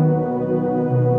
うん。